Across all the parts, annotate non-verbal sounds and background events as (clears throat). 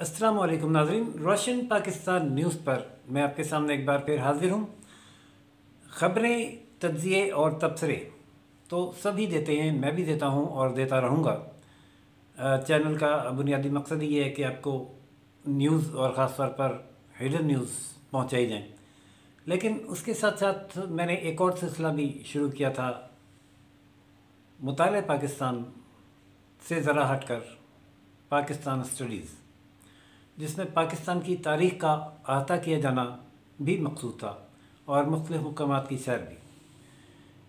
अस्सलाम वालेकुम नाजरीन। रोशन पाकिस्तान न्यूज़ पर मैं आपके सामने एक बार फिर हाजिर हूँ। ख़बरें तजिए और तबसरे तो सभी देते हैं, मैं भी देता हूँ और देता रहूँगा। चैनल का बुनियादी मकसद ये है कि आपको न्यूज़ और ख़ास तौर पर हिडन न्यूज़ पहुँचाई जाएँ। लेकिन उसके साथ साथ मैंने एक और सिलसिला भी शुरू किया था। मुताल पाकिस्तान से ज़रा हटकर पाकिस्तान स्टडीज़। जिसमें पाकिस्तान की तारीख़ का अहता किया जाना भी मकसूद था और मुख्तलिफ़ मकाम की सैर भी।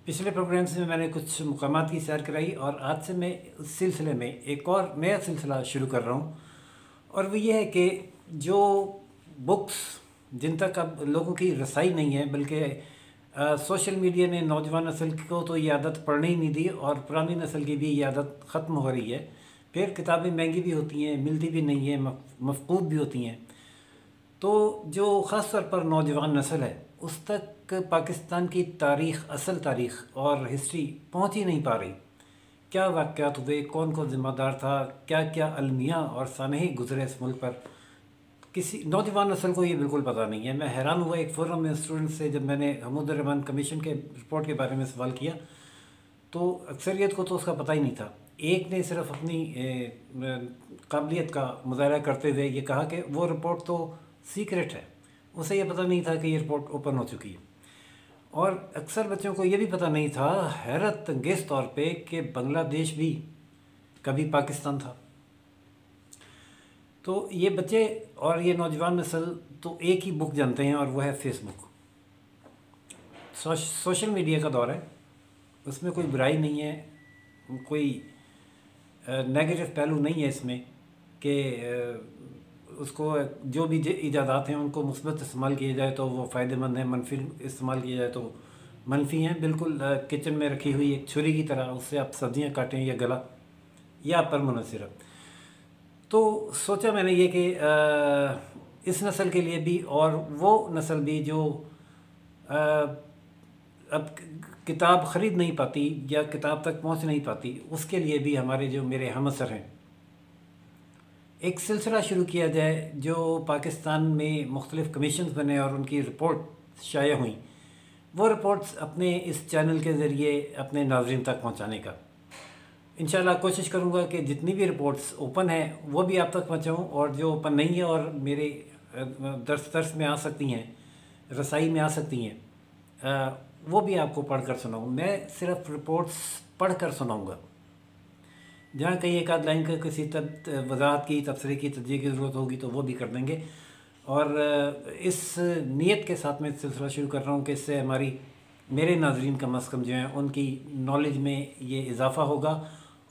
पिछले प्रोग्राम्स में मैंने कुछ मकाम की सैर कराई और आज से मैं उस सिलसिले में एक और नया सिलसिला शुरू कर रहा हूँ। और वो ये है कि जो बुक्स, जिन तक अब लोगों की रसाई नहीं है, बल्कि सोशल मीडिया ने नौजवान नस्ल को तो ये आदत पढ़ने ही नहीं दी और पुरानी नस्ल की भी ये आदत ख़त्म हो रही है। फिर किताबें महँगी भी होती हैं, मिलती भी नहीं है मफकूब भी होती हैं। तो जो ख़ास तौर पर नौजवान नस्ल है, उस तक पाकिस्तान की तारीख़, असल तारीख़ और हिस्ट्री पहुँच ही नहीं पा रही। क्या वाक़ात हुए कौन कौन ज़िम्मेदार था क्या क्या अलमिया और सानही गुजरे इस मुल्क पर? किसी नौजवान नस्ल को ये बिल्कुल पता नहीं है। मैं हैरान हुआ एक फोरम में स्टूडेंट से जब मैंने रहमान कमीशन के रिपोर्ट के बारे में सवाल किया तो अक्सरियत को तो उसका पता ही नहीं था। एक ने सिर्फ़ अपनी काबिलियत का मुजाहरा करते हुए ये कहा कि वो रिपोर्ट तो सीक्रेट है। उसे ये पता नहीं था कि ये रिपोर्ट ओपन हो चुकी है। और अक्सर बच्चों को ये भी पता नहीं था हैरत अंगेज़ तौर पे कि बांग्लादेश भी कभी पाकिस्तान था। तो ये बच्चे और ये नौजवान नस्ल तो एक ही बुक जानते हैं और वो है फेसबुक। सोशल मीडिया का दौर है। उसमें कोई बुराई नहीं है, कोई नेगेटिव पहलू नहीं है इसमें कि उसको जो भी ईजादात हैं उनको मुस्बत इस्तेमाल किया जाए तो वो फ़ायदेमंद है मनफी इस्तेमाल किया जाए तो मनफी हैं। बिल्कुल किचन में रखी हुई एक छुरी की तरह उससे आप सब्ज़ियाँ काटें या गला या आप पर मुनसर तो सोचा मैंने ये कि इस नस्ल के लिए भी और वो नस्ल भी जो आ, अब किताब ख़रीद नहीं पाती या किताब तक पहुँच नहीं पाती, उसके लिए भी हमारे जो मेरे हम असर हैं। एक सिलसिला शुरू किया जाए जो पाकिस्तान में मुख्तलिफ़ कमीशन बने और उनकी रिपोर्ट शाया हुई। वो रिपोर्ट्स अपने इस चैनल के ज़रिए अपने नाजरन तक पहुँचाने का। इन कोशिश करूँगा कि जितनी भी रिपोर्ट्स ओपन हैं, वो भी आप तक पहुँचाऊँ और जो ओपन नहीं है और मेरे दर्स दर्स में आ सकती हैं, रसाई में आ सकती हैं वो भी आपको पढ़ कर सुनाऊँ। मैं सिर्फ़ रिपोर्ट्स पढ़ कर सुनाऊँगा। जहाँ कहीं एक आध लाइन का किसी तब वजाहत की, तबसरे की तजिए की ज़रूरत होगी तो वो भी कर देंगे। और इस नीयत के साथ मैं सिलसिला शुरू कर रहा हूँ कि इससे हमारी, मेरे नाजरीन कम अज़ कम जो हैं, उनकी नॉलेज में ये इजाफ़ा होगा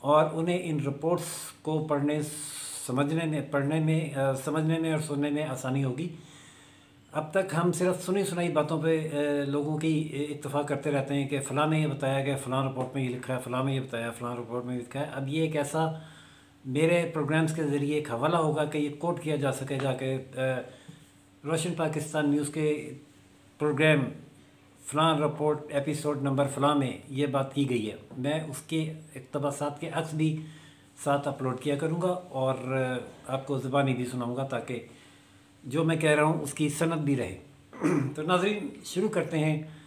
और उन्हें इन रिपोर्ट्स को पढ़ने, समझने में, पढ़ने में समझने में और सुनने में आसानी होगी। अब तक हम सिर्फ़ सुनी सुनाई बातों पे लोगों की इतफ़ा करते रहते हैं कि फ़लाँ ने ये बताया गया फ़लाँ रिपोर्ट में ये लिखा है फ़लाँ में ये बताया फ़लाँ रिपोर्ट में लिखा है। अब ये एक ऐसा मेरे प्रोग्राम्स के ज़रिए एक हवाला होगा कि ये कोट किया जा सकेगा कि रोशन पाकिस्तान न्यूज़ के प्रोग्राम फ़लाँ रिपोर्ट एपिसोड नंबर फ़लाँ में ये बात की गई है। मैं उसके इकतबासात के अक्स भी साथ अपलोड किया करूँगा और आपको ज़बानी भी सुनाऊँगा ताकि जो मैं कह रहा हूँ, उसकी सनत भी रहे। (clears throat) तो नाजरीन, शुरू करते हैं।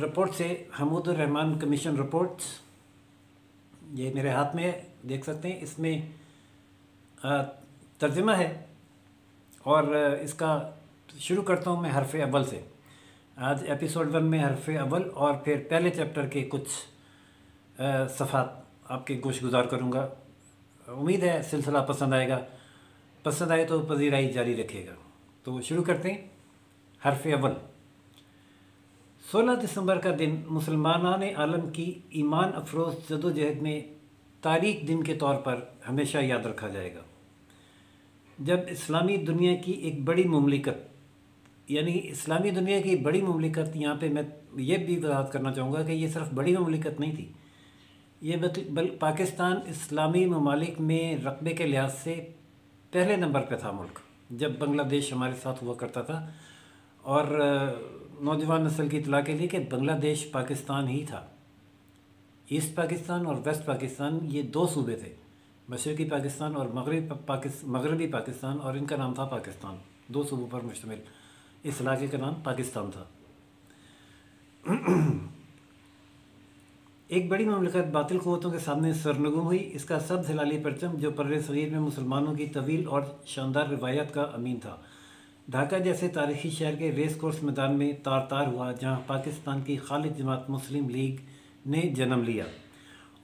रिपोर्ट से रहमान कमीशन रिपोर्ट ये मेरे हाथ में है, देख सकते हैं। इसमें तर्जमा है। और, इसका शुरू करता हूँ मैं हरफ अव्वल से। आज एपिसोड वन में हरफ अव्वल और फिर पहले चैप्टर के कुछ सफ़ात आपके गोश गुजार करूँगा। उम्मीद है सिलसिला पसंद आएगा। पसंद आए तो पजीराई जारी रखेगा। तो शुरू करते हैं हरफ अव्वल। सोलह दिसंबर का दिन मुसलमान आलम की ईमान अफरोज़ जदोजहद में तारीख दिन के तौर पर हमेशा याद रखा जाएगा। जब इस्लामी दुनिया की एक बड़ी ममलिकत, यानी इस्लामी दुनिया की बड़ी ममलिकत, यहाँ पे मैं ये भी वजाहत करना चाहूँगा कि ये सिर्फ़ बड़ी ममलिकत नहीं थी। ये बल, पाकिस्तान इस्लामी ममालिक में रकबे के लिहाज से पहले नंबर पे था मुल्क, जब बांग्लादेश हमारे साथ हुआ करता था। और नौजवान नस्ल की इतला के लिए कि बांग्लादेश पाकिस्तान ही था। ईस्ट पाकिस्तान और वेस्ट पाकिस्तान ये दो सूबे थे। मशरक़ी पाकिस्तान और मगरब पाकिस, मगरबी पाकिस्तान और इनका नाम था पाकिस्तान। दो सूबों पर मुश्तमिल। इस इलाके का नाम पाकिस्तान था। (clears throat) एक बड़ी ममलकत बातिल क़वतों के सामने सरनगुम हुई। इसका सब हिलाली परचम, जो पर सग़ीर में मुसलमानों की तवील और शानदार रिवायत का अमीन था। ढाका जैसे तारीखी शहर के रेस कोर्स मैदान में तार तार हुआ, जहाँ पाकिस्तान की खालिद जमात मुस्लिम लीग ने जन्म लिया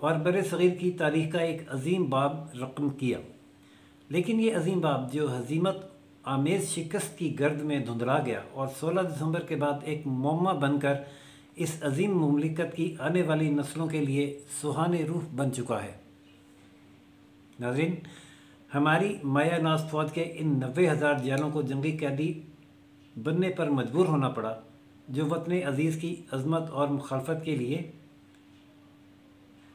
और बर सग़ीर की तारीख का एक अजीम बाब रकम किया। लेकिन ये अजीम बाब, जो हजीमत आमेज़ शिकस्त की गर्द में धुंधला गया और 16 दिसंबर के बाद एक मम्मा बनकर इस अजीम ममलिकत की आने वाली नस्लों के लिए सुहाने रूह बन चुका है। नाजरीन, हमारी माया नाज फौज के इन नबे हज़ार जानों को जंगी कैदी बनने पर मजबूर होना पड़ा, जो वतन अज़ीज़ की अजमत और मुखालफत के लिए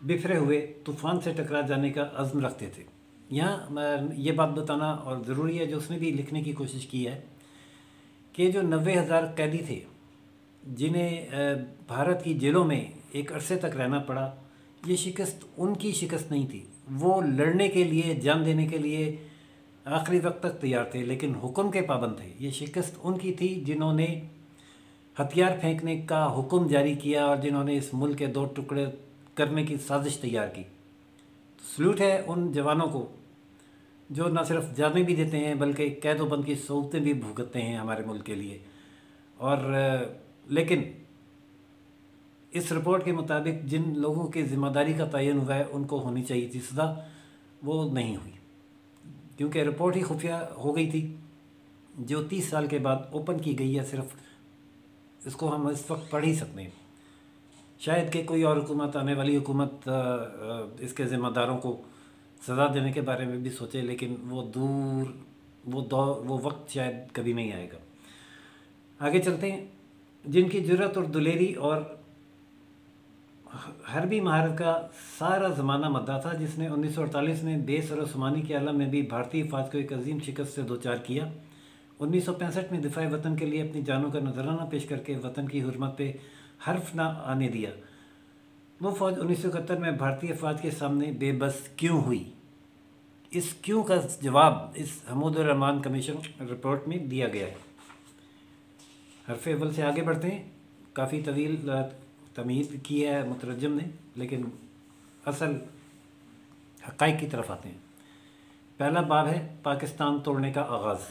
बिखरे हुए तूफ़ान से टकरा जाने का अज़म रखते थे। यहाँ ये बात बताना और ज़रूरी है जो उसने भी लिखने की कोशिश की है कि जो नबे हज़ार कैदी थे जिन्हें भारत की जेलों में एक अरसे तक रहना पड़ा, ये शिकस्त उनकी शिकस्त नहीं थी। वो लड़ने के लिए, जान देने के लिए आखिरी वक्त तक तैयार थे, लेकिन हुक्म के पाबंद थे। ये शिकस्त उनकी थी जिन्होंने हथियार फेंकने का हुक्म जारी किया और जिन्होंने इस मुल्क के दो टुकड़े करने की साजिश तैयार की। सल्यूट है उन जवानों को, जो न सिर्फ़ जाने भी देते हैं, बल्कि कैदोबंद की सहूलतें भी भुगतते हैं हमारे मुल्क के लिए। और लेकिन इस रिपोर्ट के मुताबिक जिन लोगों की ज़िम्मेदारी का तयन हुआ है, उनको होनी चाहिए थी सदा वो नहीं हुई। क्योंकि रिपोर्ट ही खुफिया हो गई थी, जो तीस साल के बाद ओपन की गई है, सिर्फ़ इसको हम इस वक्त पढ़ ही सकते हैं। शायद कि कोई और हुकूमत, आने वाली हुकूमत इसके ज़िम्मेदारों को सज़ा देने के बारे में भी सोचे, लेकिन वो दूर, वो दौर वो वक्त शायद कभी नहीं आएगा। आगे चलते हैं। जिनकी ज़रूरत और दुलेरी और हरबी महारत का सारा ज़माना मद्दा था, जिसने 1948 में देश और उस्मानी के आलम में भी भारतीय फ़ौज को एक अजीम शिकस्त से दो चार किया। उन्नीस सौ पैंसठ में दिफा वतन के लिए अपनी जानों का नजराना पेश करके वतन की हरमत पे हर्फ ना आने दिया। वो फ़ौज उन्नीस सौ इकहत्तर में भारतीय फ़ौज के सामने बेबस क्यों हुई? इस क्यों का जवाब इस हमूदुररहमान कमीशन रिपोर्ट में दिया गया है। हरफ अव्वल से आगे बढ़ते हैं। काफ़ी तवील तमीज़ की है मुतरजम ने, लेकिन असल हक़ की तरफ़ आते हैं। पहला बाब है पाकिस्तान तोड़ने का आगाज़।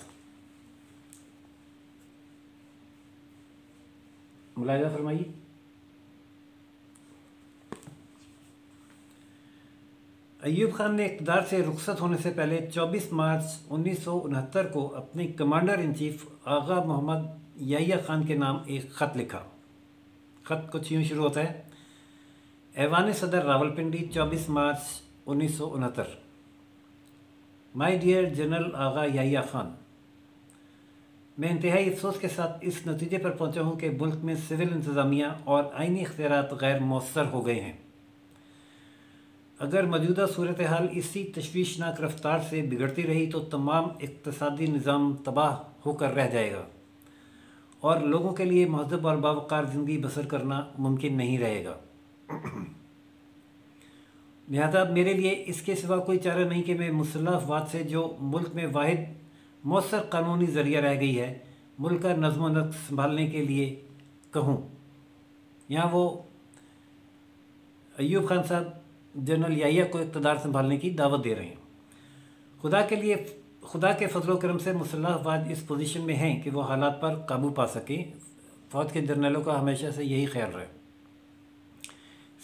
मुलायजा फरमाइए। अयूब खान ने इकदार से रुखसत होने से पहले 24 मार्च उन्नीस को अपने commander in chief Agha Mohammad Yahya Khan के नाम एक ख़त लिखा। ख़त कुछ यूँ शुरू होता है। ऐवान सदर रावलपिंडी 24 मार्च उन्नीस my dear general Agha Yahya Khan, मैं इंतहाई अफसोस के साथ इस नतीजे पर पहुँचा हूँ कि मुल्क में सिविल इंतज़ामिया और आइनी अख्तियार गैर मौसर हो गए हैं। अगर मौजूदा सूरत हाल इसी तशवीशनाक रफ्तार से बिगड़ती रही तो तमाम इकतसादी निज़ाम तबाह होकर रह जाएगा। और लोगों के लिए महजब और बावकार ज़िंदगी बसर करना मुमकिन नहीं रहेगा। लिहाजा मेरे लिए इसके सिवा कोई चारा नहीं कि मैं मुसलफवाद से जो मुल्क में वाद मौसर कानूनी ज़रिया रह गई है, मुल्क का नज़म नस्क संभालने के लिए कहूँ। यहाँ वो अयूब खान साहब, जनरल याहिया को इकतदार संभालने की दावत दे रहे हैं। खुदा के लिए खुदा के फजल करम से मुसल्हवाद इस पोजीशन में हैं कि वो हालात पर काबू पा सकें। फ़ौज के जर्नलों का हमेशा से यही ख्याल रहे।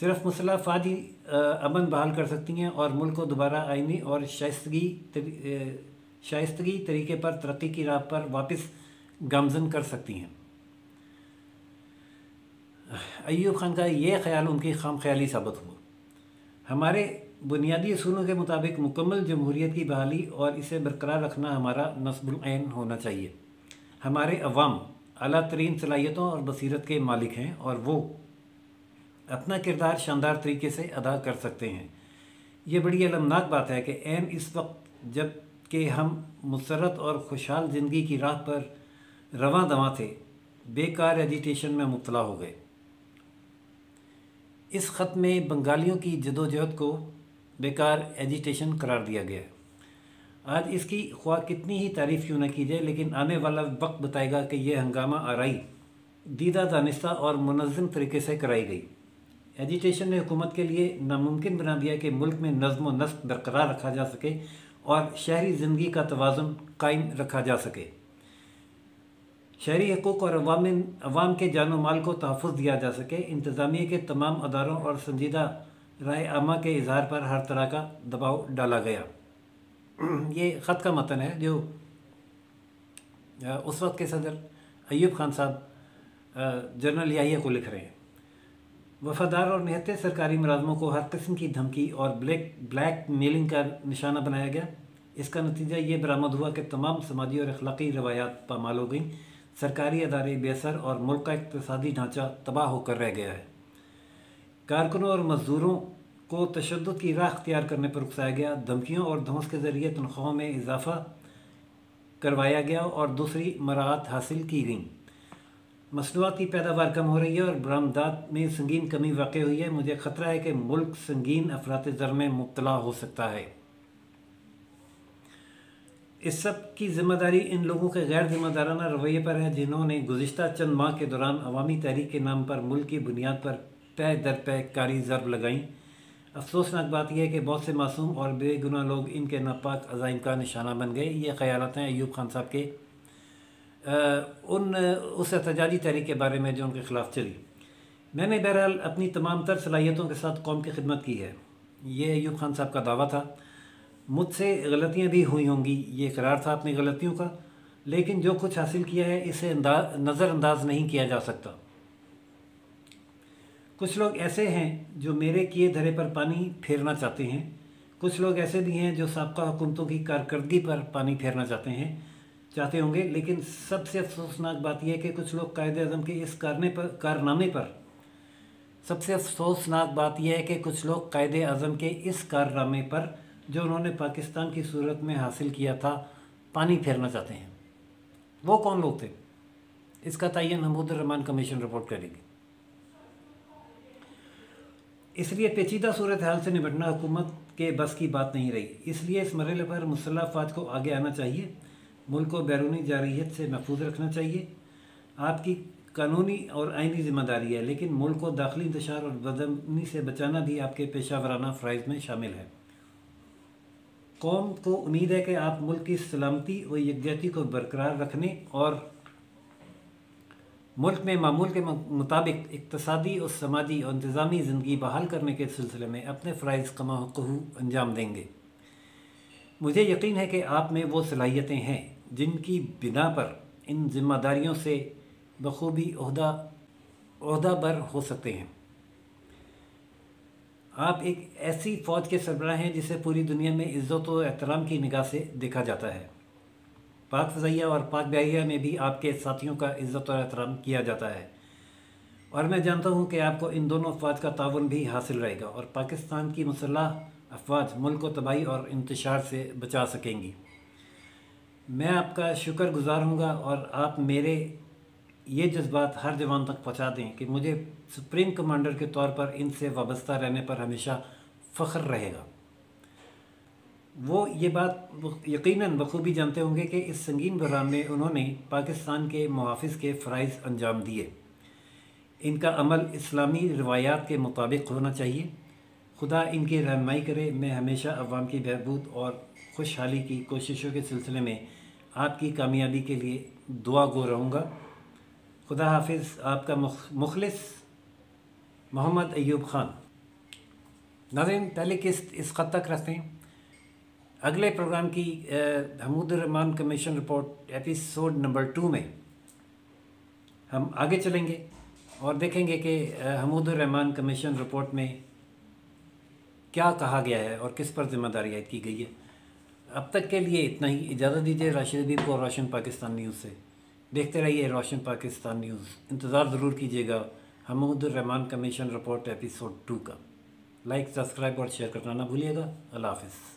सिर्फ़ मुसल्हवाद ही अमन बहाल कर सकती हैं और मुल्क को दोबारा आइनी और शाइस्तगी शाइस्तगी तरीके पर तरक्की की राह पर वापस गामजन कर सकती हैं। अयूब खान का ये ख्याल उनकी खाम ख्याली साबित हुआ। हमारे बुनियादी असूलों के मुताबिक मुकम्मल जमहूरीत की बहाली और इसे बरकरार रखना हमारा नस्बुलैन होना चाहिए। हमारे अवाम अला तरीन सलाहियतों और बसीरत के मालिक हैं और वो अपना किरदार शानदार तरीके से अदा कर सकते हैं। ये बड़ी अलमनाक बात है कि एन इस वक्त जब कि हम मुसरत और खुशहाल ज़िंदगी की राह पर रवा दवा थे, बेकार एजिटेशन में मुबतला हो गए। इस ख़त में बंगालियों की जदोजहद को बेकार एजिटेशन करार दिया गया है। आज इसकी ख्वाह कितनी ही तारीफ़ क्यों न की जाए, लेकिन आने वाला वक्त बताएगा कि यह हंगामा आरई दीदा दानिस्ता और मनज़म तरीके से कराई गई। एजिटेशन ने हुकूमत के लिए नामुमकिन बना दिया कि मुल्क में नज़म व बरकरार रखा जा सके और शहरी ज़िंदगी का तोज़ुन कायम रखा जा सके। शहरी हकूक़ और अवाम अवाम के जान माल को तहफ़ दिया जा सके। इंतज़ामिया के तमाम अदारों और संजीदा राय आमा के इजहार पर हर तरह का दबाव डाला गया। ये ख़त का मतन है जो उस वक्त के सदर अयूब खान साहब जनरल याहिया को लिख रहे हैं। वफादार और निहत्ते सरकारी मुलाजमों को हर किस्म की धमकी और ब्लैक ब्लैक मेलिंग का निशाना बनाया गया। इसका नतीजा ये बरामद हुआ कि तमाम समाजी और अखलाकी रवायात पामाल हो गई। सरकारी अदारे बेसर और मुल्क का इकतदी ढांचा तबाह होकर रह गया है। कारकुनों और मज़दूरों को तशद की राह अख्तियार करने पर उकसाया गया धमकियों और धौंस के ज़रिए तनख्वाहों में इजाफ़ा करवाया गया और दूसरी मराहत हासिल की गई मसनूआत की पैदावार कम हो रही है और बरामदात में संगीन कमी वाक़ हुई है मुझे ख़तरा है कि मुल्क संगीन अफरात ज़र में मुबतला हो सकता है इस सब की ज़िम्मेदारी इन लोगों के गैर जिम्मेदाराना रवैये पर है जिन्होंने गुज्त चंद माह के दौरान अवामी तहरीक के नाम पर मुल्क की बुनियाद पर पे दर पे कारी ज़रब लगाई। अफसोसनाक बात यह है कि बहुत से मासूम और बेगुना लोग इनके नापाक अजाइम का निशाना बन गए। ये ख्याल हैं अयूब खान साहब के। आ, उन उस एहतजाजी तहरीक के बारे में जो उनके ख़िलाफ़ चली। मैंने बहरहाल अपनी तमाम तर सलाहियतों के साथ कौम की खिदमत की है। ये अयूब खान साहब का दावा था। मुझसे गलतियाँ भी हुई होंगी ये करार था अपनी गलतियों का। लेकिन जो कुछ हासिल किया है इसे नज़रअंदाज नहीं किया जा सकता। कुछ लोग ऐसे हैं जो मेरे किए धरे पर पानी फेरना चाहते हैं। कुछ लोग ऐसे भी हैं जो सबका हुकूमतों की कारकर्दगी पर पानी फेरना चाहते हैं, चाहते होंगे। लेकिन सबसे अफसोसनाक बात यह है कि कुछ लोग कायद अजम के इस कारने पर, कारनामे पर। सबसे अफसोसनाक बात यह है कि कुछ लोग कायद अजम के इस कारनामे पर, जो उन्होंने पाकिस्तान की सूरत में हासिल किया था, पानी फेरना चाहते हैं। वो कौन लोग थे? इसका तयन रहमान कमीशन रिपोर्ट करेगी। इसलिए पेचीदा सूरत हाल से निपटना हुकूमत के बस की बात नहीं रही। इसलिए इस मरल पर मुसल्ह अफवाज को आगे आना चाहिए। मुल्क को बैरूनी जारहीत से महफूज रखना चाहिए। आपकी कानूनी और आइनी ज़िम्मेदारी है, लेकिन मुल्क को दाखिली इंतशार और बदमनी से बचाना भी आपके पेशा वराना फ़्राइज़ में शामिल है। कौम को उम्मीद है कि आप मुल्क की सलामती व यकजहती को बरकरार रखने और मुल्क में, मामूल के मुताबिक इकतसादी और समाजी और इंतज़ामी ज़िंदगी बहाल करने के सिलसिले में अपने फ़्राइज़ कमा अंजाम देंगे। मुझे यकीन है कि आप में वो सलाहियतें हैं जिनकी बिना पर इन ज़िम्मेदारियों से बखूबी अहदा अहदा बर हो सकते हैं। आप एक ऐसी फ़ौज के सरबराह हैं जिसे पूरी दुनिया में इज़्ज़त व एहतराम की निगाह से देखा जाता है। पाक फ़ज़ैया और पाक बहरिया में भी आपके साथियों का इज़्ज़त और एहतराम किया जाता है। और मैं जानता हूँ कि आपको इन दोनों अफवाज का ताउन भी हासिल रहेगा और पाकिस्तान की मुसल्ह अफवाज, मुल्क को तबाही और इंतशार से बचा सकेंगी। मैं आपका शुक्र गुज़ार हूँगा और आप मेरे ये जज्बात हर जवान तक पहुँचा दें कि मुझे सुप्रीम कमांडर के तौर पर इनसे वाबस्ता रहने पर हमेशा फ़ख्र रहेगा। वो ये बात यकीनन बखूबी जानते होंगे कि इस संगीन बहरान में उन्होंने पाकिस्तान के मुहाफ़ के फ़रज़ अंजाम दिए। इनका अमल इस्लामी रवायात के मुताबिक होना चाहिए। खुदा इनकी रहनमाई करे। मैं हमेशा अवाम की बहबूद और खुशहाली की कोशिशों के सिलसिले में आपकी कामयाबी के लिए दुआ गो रहूँगा। खुदा हाफिज़, आपका मुखलिस मोहम्मद अयूब ख़ान। नाजिन पहले किस्त इस ख़त तक रखते हैं। अगले प्रोग्राम की Rahman commission report, episode number two में हम आगे चलेंगे और देखेंगे कि रहमान कमीशन रिपोर्ट में क्या कहा गया है और किस पर ज़िम्मेदारी आयद की गई है। अब तक के लिए इतना ही। इजाज़त दीजिए राशिद अदीब को रोशन पाकिस्तान न्यूज़ से। देखते रहिए रोशन पाकिस्तान न्यूज़। इंतज़ार ज़रूर कीजिएगा Rahman commission report episode two का। लाइक, सब्सक्राइब और शेयर करना ना भूलिएगा। अल्लाह हाफिज़।